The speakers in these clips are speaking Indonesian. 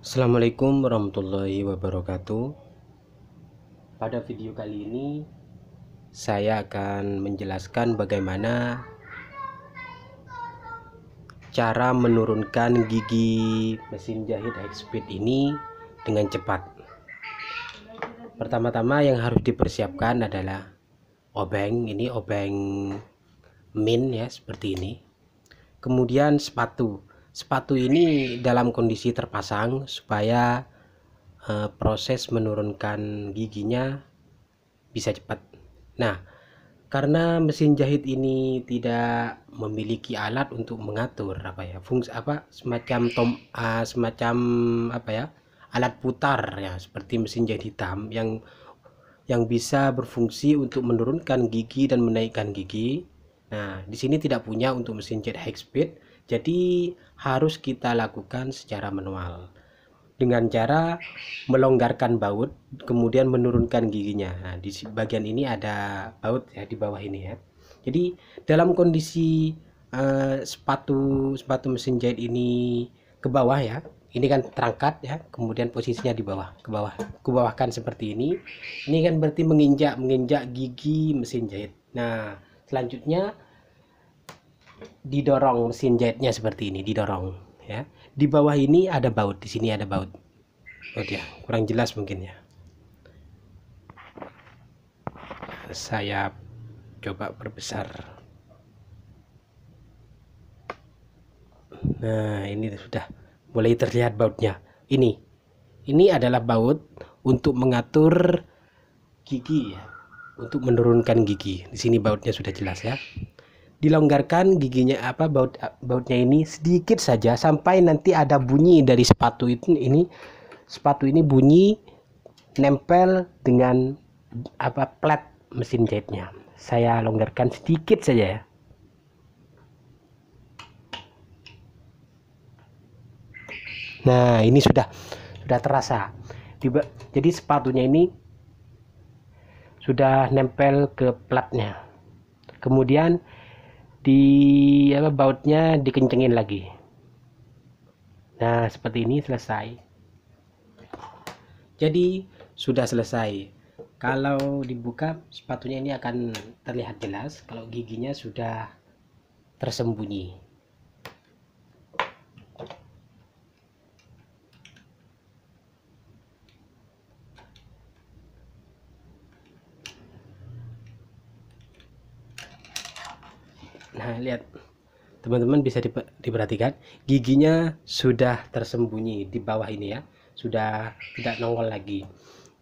Assalamualaikum warahmatullahi wabarakatuh. Pada video kali ini Saya akan menjelaskan bagaimana Cara menurunkan gigi mesin jahit high speed ini Dengan cepat. Pertama-tama yang harus dipersiapkan adalah Obeng, ini obeng min ya seperti ini. Kemudian sepatu sepatu ini dalam kondisi terpasang supaya uh, proses menurunkan giginya bisa cepat. Nah, karena mesin jahit ini tidak memiliki alat untuk mengatur apa ya fungsi apa semacam tom uh, semacam apa ya alat putar ya seperti mesin jahit hitam yang yang bisa berfungsi untuk menurunkan gigi dan menaikkan gigi. Nah, di sini tidak punya untuk mesin jahit high speed jadi harus kita lakukan secara manual dengan cara melonggarkan baut kemudian menurunkan giginya. Nah, di bagian ini ada baut ya di bawah ini ya. Jadi dalam kondisi uh, sepatu sepatu mesin jahit ini ke bawah ya. Ini kan terangkat ya, kemudian posisinya di bawah, ke bawah. Ke bawahkan seperti ini. Ini kan berarti menginjak menginjak gigi mesin jahit. Nah, selanjutnya didorong mesin jahitnya seperti ini didorong ya. Di bawah ini ada baut di sini ada baut. Oh ya kurang jelas mungkin ya. Saya coba perbesar. Nah ini sudah mulai terlihat bautnya. Ini ini adalah baut untuk mengatur gigi ya. Untuk menurunkan gigi. Di sini bautnya sudah jelas ya dilonggarkan giginya apa baut bautnya ini sedikit saja sampai nanti ada bunyi dari sepatu itu ini sepatu ini bunyi nempel dengan apa plat mesin jahitnya saya longgarkan sedikit saja ya. Nah ini sudah sudah terasa. Jadi sepatunya ini sudah nempel ke platnya. Kemudian di apa bautnya dikencengin lagi. Nah seperti ini selesai. Jadi sudah selesai. Kalau dibuka sepatunya ini akan terlihat jelas. Kalau giginya sudah tersembunyi nah lihat. Teman-teman bisa diperhatikan. Giginya sudah tersembunyi di bawah ini ya. Sudah tidak nongol lagi.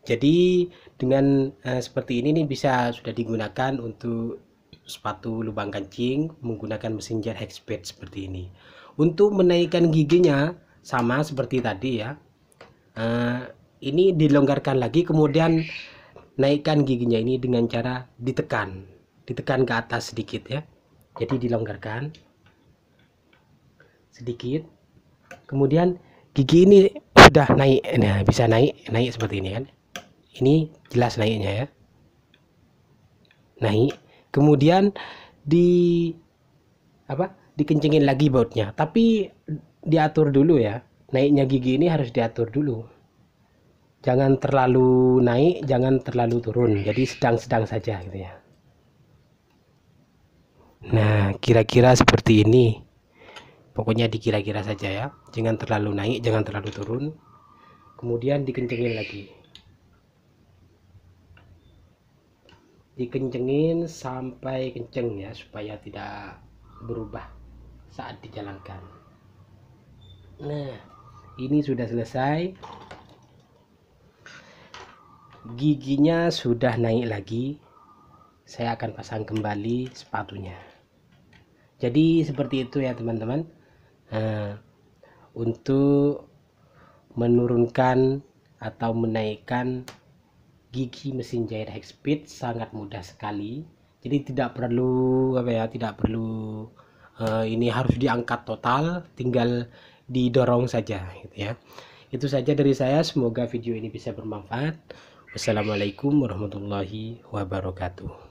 Jadi dengan uh, seperti ini nih bisa sudah digunakan untuk sepatu lubang kancing menggunakan mesin jet speed seperti ini. Untuk menaikkan giginya sama seperti tadi ya uh, ini dilonggarkan lagi kemudian naikkan giginya ini dengan cara ditekan. Ditekan ke atas sedikit ya jadi dilonggarkan sedikit. Kemudian gigi ini sudah naik. Nah bisa naik naik seperti ini kan? Ini jelas naiknya ya. Naik. Kemudian di apa? Dikencengin lagi bautnya. Tapi diatur dulu ya. Naiknya gigi ini harus diatur dulu. Jangan terlalu naik jangan terlalu turun. Jadi sedang-sedang saja gitu ya Nah, kira-kira seperti ini. Pokoknya dikira-kira saja ya. Jangan terlalu naik, jangan terlalu turun. Kemudian dikencengin lagi. Dikencengin sampai kenceng ya supaya tidak berubah saat dijalankan. Nah, ini sudah selesai. Giginya sudah naik lagi saya akan pasang kembali sepatunya jadi seperti itu ya teman-teman. Nah, untuk menurunkan atau menaikkan gigi mesin jahit high speed sangat mudah sekali. Jadi tidak perlu apa ya tidak perlu uh, ini harus diangkat total tinggal didorong saja gitu ya. Itu saja dari saya. Semoga video ini bisa bermanfaat. Wassalamualaikum warahmatullahi wabarakatuh